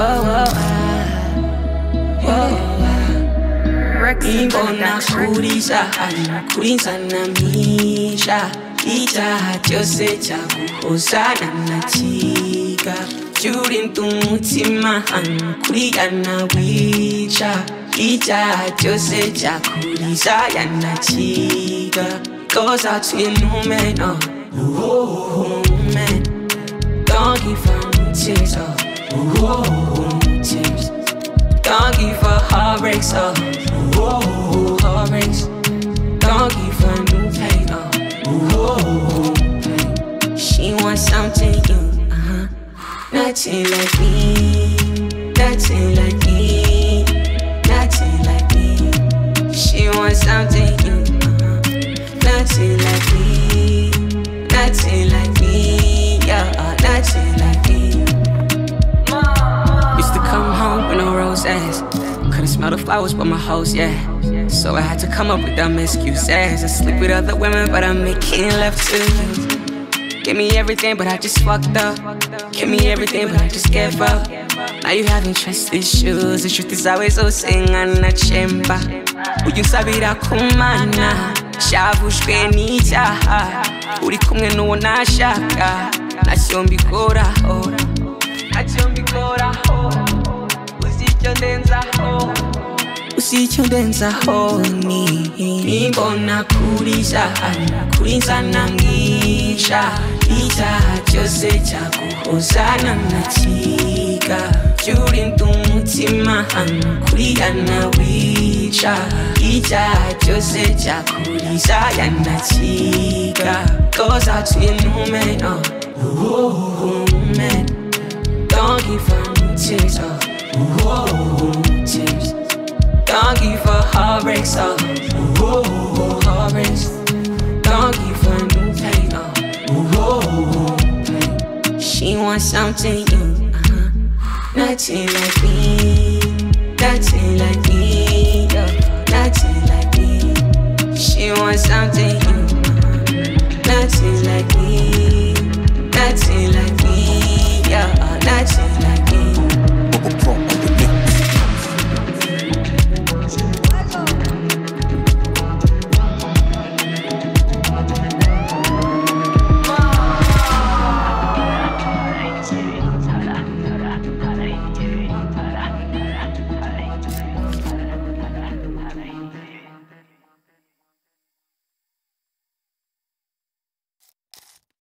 whoa, whoa, whoa. Rex and Imbona Benedict. kulisa kulinzana misha icyaha cyose cyaguhozana na kiga cyurinda umutima kurigana wica icyaha cyose cyakuriza yanakiga goes out to tears give her heartbreaks oh, her new pain oh, oh, pain she wants something new uh-huh. nothing like me nothing like me nothing like me she wants something new uh-huh. nothing like Couldn't the flowers but my house, yeah. So I had to come up with dumb excuses. I sleep with other women, but I'm making love to you. Give me everything, but I just fucked up. Give me everything, but I just gave up. Now you having trust issues. The truth is always so sing on a chamber. uyinsabira kumana shavushwe n'icyaha uri kumwe n'uwo nashaka ntacyo mbikoraho ntacyo mbikoraho uzi icyo ndenzaho uzi icyo ndenzaho ni nimbona kuriza kurizana mwisha icyaha cyose cyaguhozana na kiga cyurinda umutima hano kuriyana wica icyaha cyose cyakuriza yanakiga goes out to your new man oh, oh, oh man don't give no tears oh, oh, oh, tears give her heartbreaks oh, oh, oh, heartbreaks don't give her no pain oh, she wants something new uh-huh. nothing like me nothing like me yeah. nothing like me she wants something new uh-huh. nothing like me